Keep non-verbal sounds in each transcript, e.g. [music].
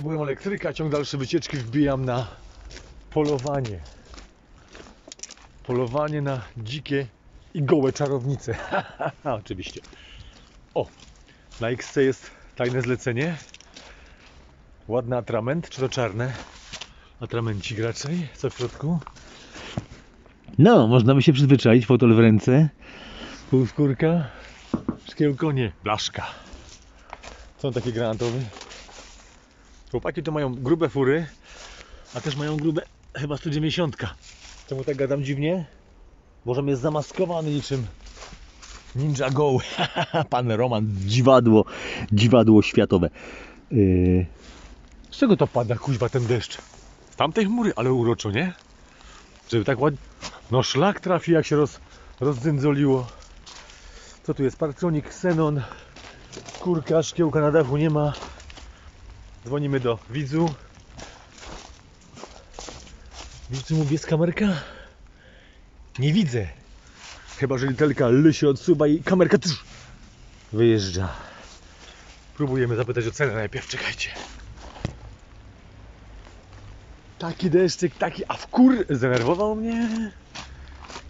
Nabyłem elektryka, ciąg dalszy wycieczki wbijam na polowanie. Polowanie na dzikie i gołe czarownice. [laughs] Oczywiście. O, na XC jest tajne zlecenie. Ładny atrament, czy to czarne? Atramencik raczej, co w środku? No, można by się przyzwyczaić, fotol w ręce. Półskórka, szkiełko nie, blaszka. Są takie granatowe. Chłopaki to mają grube fury, a też mają grube chyba 190. Czemu tak gadam dziwnie? Może jest zamaskowany niczym Ninja Go. [laughs] Pan Roman, dziwadło, dziwadło światowe. Yy... Z czego to pada kuźwa ten deszcz? Z tamtej chmury, ale uroczo, nie? Żeby tak ładnie... No szlak trafi jak się roz... Co tu jest? Parktronik, Xenon, kurka, szkiełka na dachu nie ma. Dzwonimy do widzu. Widzu mówi, jest kamerka? Nie widzę. Chyba, że litelka L się odsuwa i kamerka tuż wyjeżdża. Próbujemy zapytać o cenę najpierw, czekajcie. Taki deszczyk, taki, a wkur zdenerwował mnie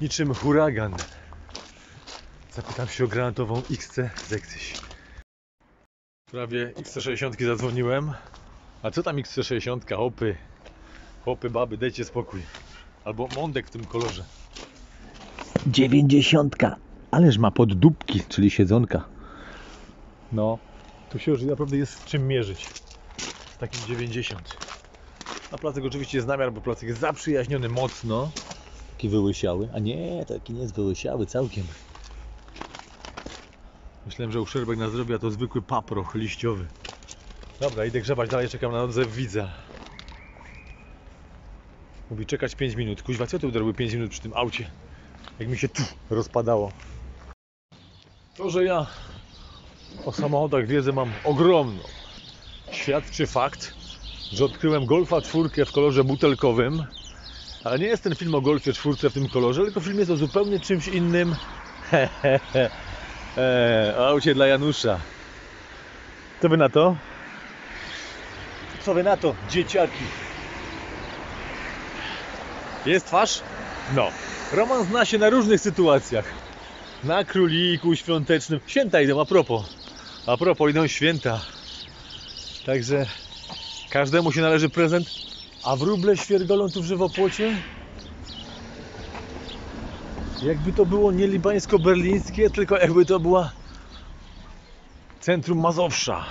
niczym huragan. Zapytam się o granatową XC Zekcyś. Prawie XC60 zadzwoniłem. A co tam XC60? Hopy. Hopy, baby, dajcie spokój. Albo mądek w tym kolorze. Dziewięćdziesiątka. Ależ ma poddupki, czyli siedzonka. No, tu się już naprawdę jest z czym mierzyć. Z takim 90. A placek oczywiście jest namiar, bo placek jest zaprzyjaźniony mocno. Taki wyłysiały. A nie, taki nie jest wyłysiały całkiem. Myślałem, że uszczerbek na zdrowie, a to zwykły paproch liściowy. Dobra, idę grzebać dalej, czekam na odzew widza. Mówi czekać 5 minut. Kuźwa, co ty udarły 5 minut przy tym aucie? Jak mi się tu rozpadało. To, że ja o samochodach wiedzę mam ogromną. Świadczy fakt, że odkryłem Golfa czwórkę w kolorze butelkowym. Ale nie jest ten film o Golfie czwórce w tym kolorze, tylko film jest o zupełnie czymś innym. Eee, o aucie dla Janusza. Co wy na to? Co wy na to, dzieciaki? Jest twarz? No. Roman zna się na różnych sytuacjach. Na króliku świątecznym. Święta idą, a propos. A propos, idą święta. Także każdemu się należy prezent. A wróble świergolą tu w żywopłocie? Jakby to było nie libańsko-berlińskie, tylko jakby to była centrum Mazowsza.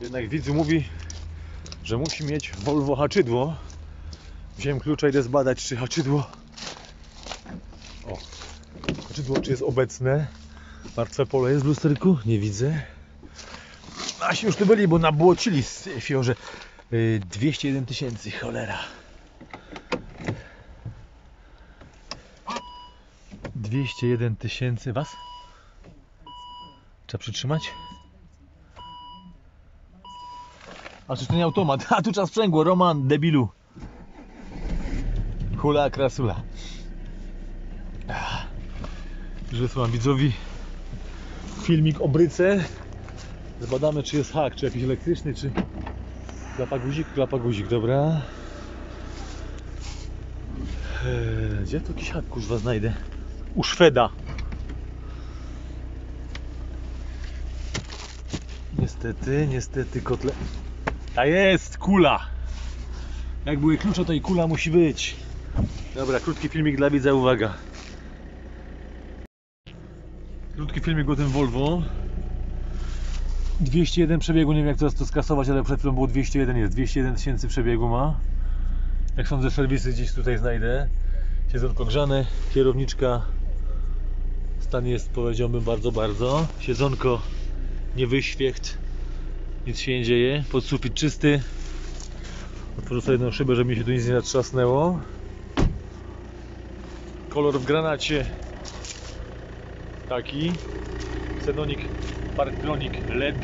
Jednak widzu mówi, że musi mieć Volvo haczydło. Wziąłem klucza, idę zbadać, czy haczydło o, haczydło czy jest obecne. Martwe pole jest w lusterku? Nie widzę. Nasi już tu byli, bo nabłocili z fiorze. Yy, 201 tysięcy, cholera. 201 tysięcy. Was? Trzeba przytrzymać? A czy to nie automat? [laughs] A tu czas sprzęgło, Roman, debilu. Hula krasula. Już wysłałem widzowi filmik o bryce. Zbadamy czy jest hak, czy jakiś elektryczny, czy klapa guzik, klapa guzik, dobra. Gdzie tu jakiś hak kurwa znajdę? U Szweda. Niestety, niestety kotle... A jest, kula! Jak były klucze, to i kula musi być. Dobra, krótki filmik dla widza, uwaga. Krótki filmik o tym Volvo. 201 przebiegu, nie wiem jak teraz to skasować, ale przed chwilą było 201, jest 201 tysięcy przebiegu ma. Jak sądzę, serwisy gdzieś tutaj znajdę. Siedzonko grzane, kierowniczka. Stan jest, powiedziałbym, bardzo, bardzo. Siedzonko nie wyświecht, nic się nie dzieje. Pod sufit czysty. Otworzę sobie jedną szybę, żeby mi się tu nic nie natrzasnęło. Kolor w granacie taki Xenonik Parktronik LED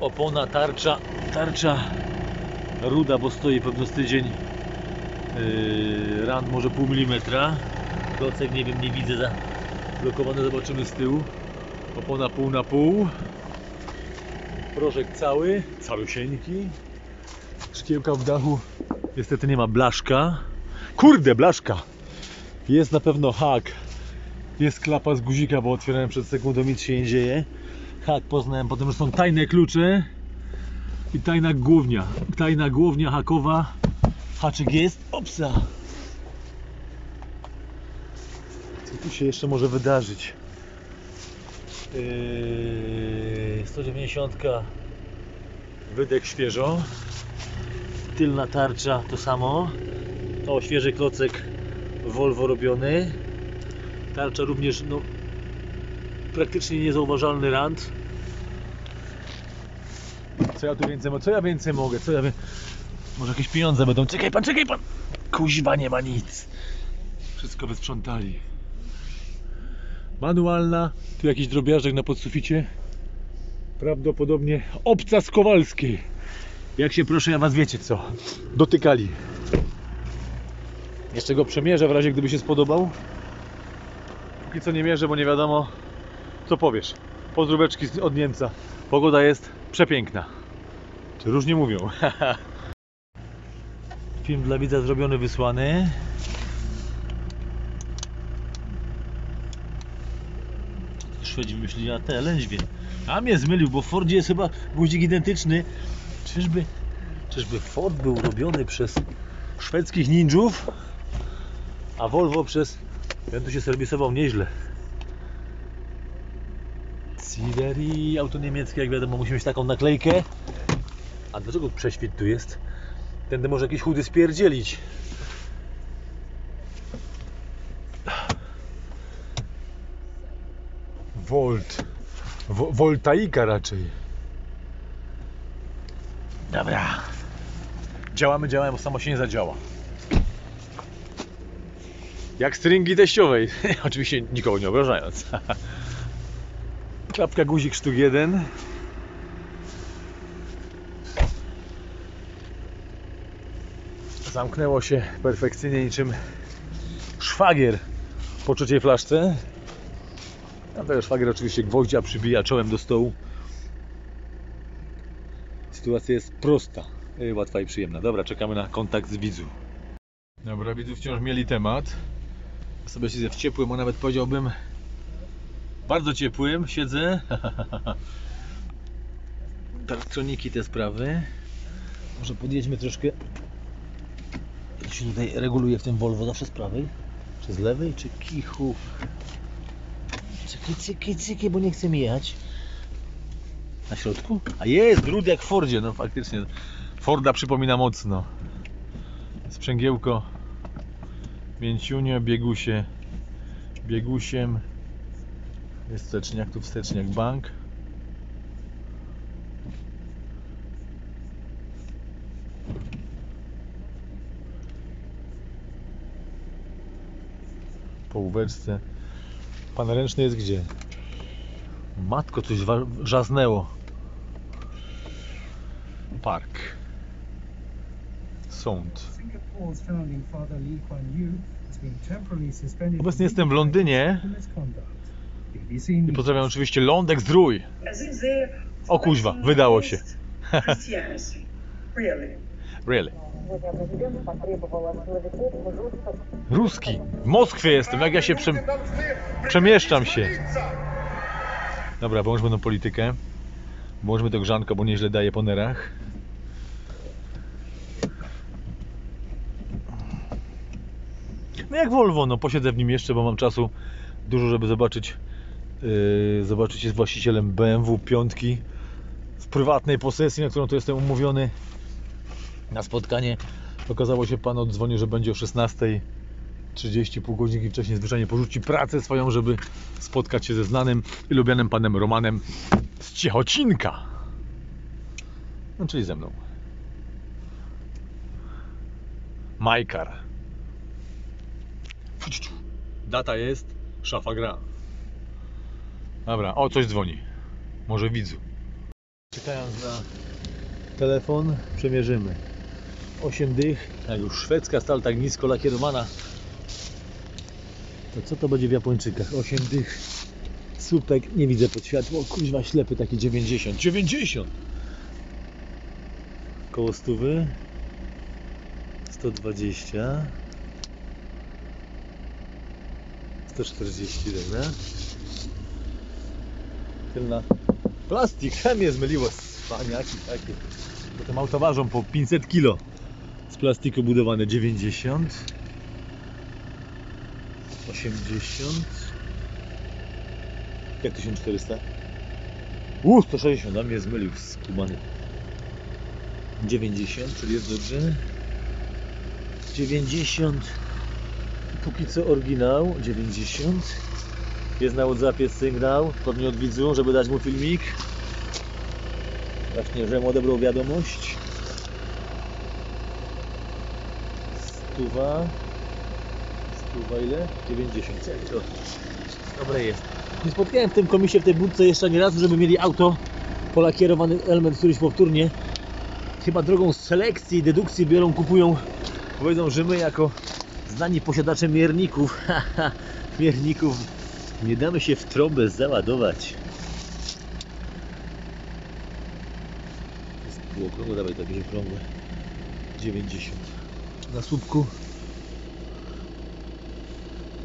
opona, tarcza tarcza ruda, bo stoi pewno z tydzień yy, rand może pół milimetra klocek nie wiem, nie widzę zablokowany, zobaczymy z tyłu opona pół na pół Prożek cały, całusieńki. Szkiełka w dachu. Niestety nie ma blaszka. Kurde, blaszka! Jest na pewno hak. Jest klapa z guzika, bo otwierałem przed sekundą, nic się nie dzieje. Hak poznałem, potem że są tajne klucze i tajna głównia. Tajna głównia hakowa. Haczyk jest. Opsa! Co tu się jeszcze może wydarzyć? Yy, 190 wydech świeżo tylna tarcza to samo o świeży klocek Volvo robiony tarcza również no praktycznie niezauważalny rand co ja tu więcej mogę? Co ja więcej mogę? Co ja wie... Może jakieś pieniądze będą? Czekaj pan, czekaj pan! Kuźba nie ma nic wszystko wysprzątali manualna. Tu jakiś drobiażdżek na podsuficie. Prawdopodobnie obca z Kowalskiej. Jak się proszę, ja was wiecie co dotykali. Jeszcze go przemierzę w razie gdyby się spodobał. Póki co nie mierzę, bo nie wiadomo co powiesz. Pozdróweczki od Niemca. Pogoda jest przepiękna. Czy różnie mówią? [laughs] Film dla widza zrobiony, wysłany Szwedzi wymyślili, a te lędźwie. A mnie zmylił, bo w Fordzie jest chyba guzik identyczny. Czyżby, czyżby Ford był robiony przez szwedzkich ninjów, a Volvo przez... Ten tu się serwisował nieźle. Civeri, auto niemieckie, jak wiadomo, musi mieć taką naklejkę. A dlaczego prześwit tu jest? Tędy może jakiś chudy spierdzielić. Volt. Wo Voltaika raczej. Dobra. Działamy, działamy, bo samo się nie zadziała. Jak stringi teściowej. [laughs] Oczywiście nikogo nie obrażając. Klapka guzik sztuk jeden. Zamknęło się perfekcyjnie niczym szwagier po trzeciej flaszce. A teraz szwagier oczywiście gwoździa przybija czołem do stołu. Sytuacja jest prosta, y, łatwa i przyjemna. Dobra, czekamy na kontakt z widzu. Dobra, widzów wciąż mieli temat. Sobie siedzę w ciepłym, a nawet powiedziałbym bardzo ciepłym. Siedzę. [laughs] Elektroniki te sprawy. Może podjedźmy troszkę. To się tutaj reguluje w tym Volvo zawsze z prawej. Czy z lewej, czy kichu. Cyki, cyki, cyki, bo nie chce mi jechać. Na środku? A jest, brud jak w Fordzie, no faktycznie. Forda przypomina mocno. Sprzęgiełko. Mięciunio, biegusie. Biegusiem. Jest wsteczniak, tu wsteczniak bank. Po łóweczce. Pan ręczny jest gdzie? Matko, coś wrzaznęło. Park. Sąd. Obecnie jestem w Londynie i pozdrawiam oczywiście Lądek Zdrój. O kuźwa, wydało się. Really? Ruski. W Moskwie jestem, jak ja się przem... przemieszczam się. Dobra, włączmy tą politykę. Włączmy to grzanko, bo nieźle daje po nerach. No jak Volvo, no posiedzę w nim jeszcze, bo mam czasu dużo, żeby zobaczyć yy, zobaczyć się z właścicielem BMW piątki w prywatnej posesji, na którą tu jestem umówiony na spotkanie. Okazało się, pan oddzwonił, że będzie o 16.30, pół godzinki wcześniej zwyczajnie porzuci pracę swoją, żeby spotkać się ze znanym i lubianym panem Romanem z Ciechocinka. No, czyli ze mną. Majkar. Data jest, szafa gra. Dobra, o coś dzwoni. Może widzu. Czekając na telefon, przemierzymy. 8 dych, jak już szwedzka stal tak nisko lakierowana. To co to będzie w Japończykach? 8 dych Słupek, nie widzę pod światło. Kuźwa ślepy taki 90. 90! Koło stówy. 120. 140, dobra. Tylna. Plastik, [laughs] chemię zmyliło. Spaniaki takie. Potem auta ważą po 500 kg. Z plastiku budowane 90. 80. Jak 1400? Uuu, 160, a mnie zmylił skubany. 90, czyli jest dobrze. 90. Póki co oryginał, 90. Jest na WhatsAppie sygnał, pewnie od widzu, żeby dać mu filmik. Właśnie, że mu odebrał wiadomość. Stuwa. Stuwa ile? 90. Jak to? Dobre jest. Nie spotkałem w tym komisie, w tej budce jeszcze nie raz, żeby mieli auto polakierowany element któryś powtórnie. Chyba drogą selekcji dedukcji biorą, kupują. Powiedzą, że my jako znani posiadacze mierników, [laughs] mierników, nie damy się w trąbę załadować. Jest półokrągłe, dawaj to będzie okrągłe. 90. Na słupku.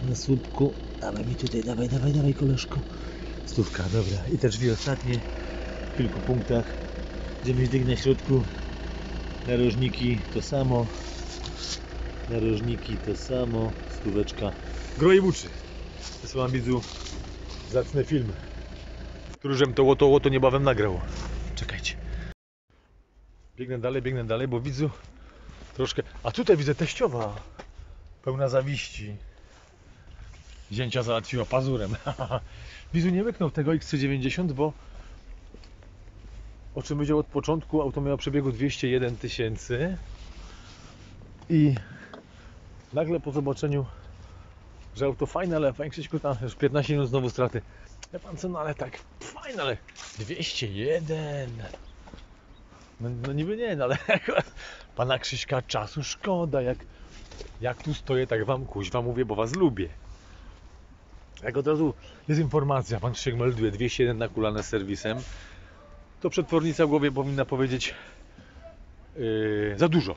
Na słupku. Dawaj mi tutaj, dawaj, dawaj, dawaj koleżko. Stówka, dobra. I te drzwi ostatnie. W kilku punktach. Będziemy mieć na środku. Narożniki to samo. Narożniki to samo. Stóweczka. Groi buczy. Wysyłam widzu zacny film. Który żem to łoto, łoto niebawem nagrał. Czekajcie. Biegnę dalej, biegnę dalej, bo widzu troszkę... A tutaj widzę teściowa. Pełna zawiści. Zięcia załatwiła pazurem. [laughs] Widzu nie łyknął tego XC90, bo o czym powiedział od początku, auto miało przebiegu 201 tysięcy i nagle po zobaczeniu, że auto fajne, ale fajnie Krzyśku, tam już 15 minut znowu straty. Ja pan co, no ale tak fajne, ale 201. No, no niby nie, no ale [laughs] pana Krzyśka czasu szkoda, jak, jak tu stoję, tak wam kuźwa mówię, bo was lubię. Jak od razu jest informacja, pan Krzysiek melduje 201 na kulane z serwisem, to przetwornica w głowie powinna powiedzieć yy, za dużo.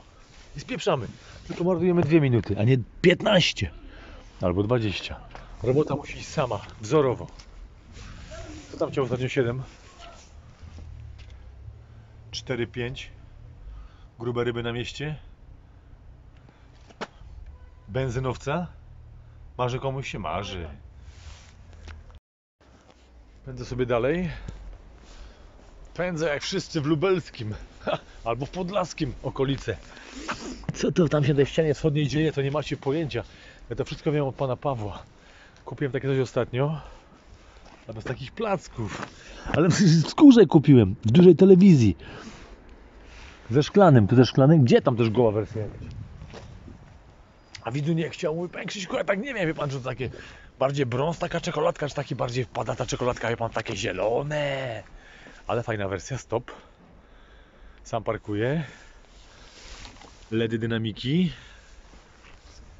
I spieprzamy. Tylko marnujemy 2 minuty, a nie 15 albo 20. Robota musi iść sama, wzorowo. Co tam cię ostatnio 7? 4, 5. Grube ryby na mieście. Benzynowca. Marzy komuś się marzy. Pędzę sobie dalej. Pędzę jak wszyscy w lubelskim albo w podlaskim okolice. Co to tam się na ścianie wschodniej dzieje, to nie macie pojęcia. Ja to wszystko wiem od pana Pawła. Kupiłem takie coś ostatnio. A bez takich placków. Ale w skórze kupiłem, w dużej telewizji. Ze szklanym, to ze szklanym. Gdzie tam też goła wersja jakaś? A widu nie chciał, mówi, panie Krzyśku, ja tak nie wiem, wie pan, że takie bardziej brąz, taka czekoladka, czy taki bardziej wpada ta czekoladka, wie pan, takie zielone. Ale fajna wersja, stop. Sam parkuję. LEDy dynamiki.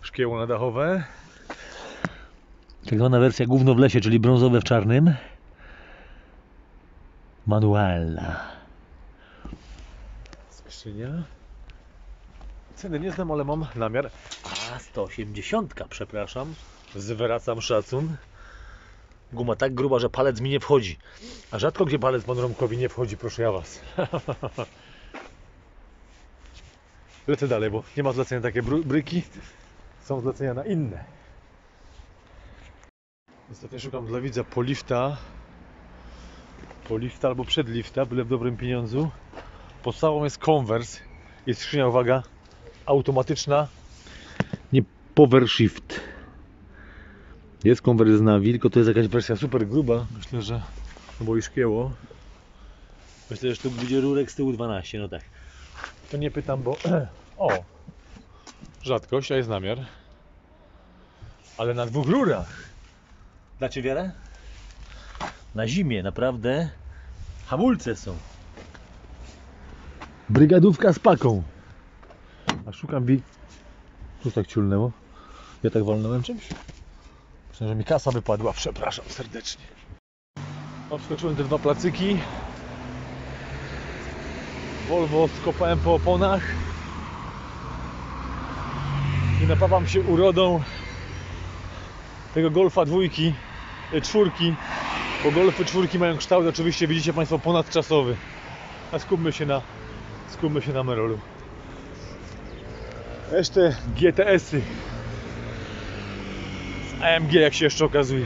Szkieło nadachowe. Tak zwana wersja gówno w lesie, czyli brązowe w czarnym. Manualna. Skrzynia. Ceny nie znam, ale mam namiar. A 180, przepraszam. Zwracam szacun. Guma tak gruba, że palec mi nie wchodzi. A rzadko gdzie palec panu Romkowi nie wchodzi, proszę ja was. [laughs] Lecę dalej, bo nie ma zlecenia takie bryki. Są zlecenia na inne. Ostatnio szukam dla widza polifta. Polifta albo przedlifta, byle w dobrym pieniądzu. Podstawą jest Converse. Jest skrzynia, uwaga, automatyczna. Nie power shift. Jest Converse na tylko to jest jakaś wersja super gruba. Myślę, że bo i szkieło. Myślę, że tu będzie rurek z tyłu 12, no tak. To nie pytam, bo [clears throat] o, rzadkość, a jest namiar. Ale na dwóch rurach. Dacie wiarę? Na zimie naprawdę hamulce są. Brygadówka z paką. A szukam bi... Tu tak ciulnęło. Ja tak walnąłem czymś? Myślę, że mi kasa wypadła. Przepraszam serdecznie. Obskoczyłem te dwa placyki. Volvo skopałem po oponach. I napawam się urodą tego Golfa dwójki, czwórki. Bo Golfy czwórki mają kształt, oczywiście widzicie Państwo, ponadczasowy. A skupmy się na, skupmy się na Merolu. Jeszcze GTS-y z AMG, jak się jeszcze okazuje.